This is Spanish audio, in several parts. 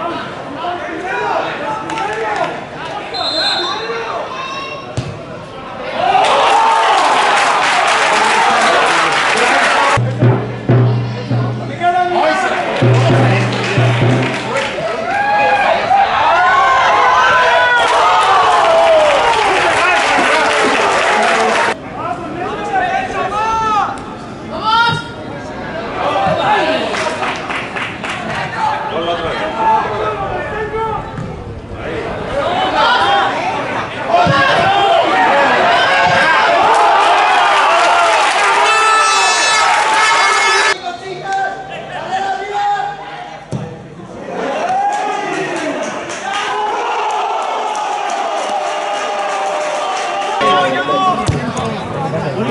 Oh.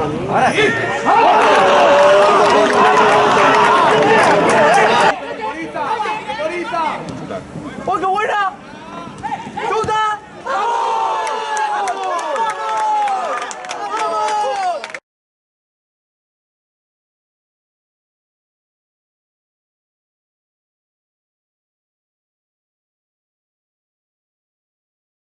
あら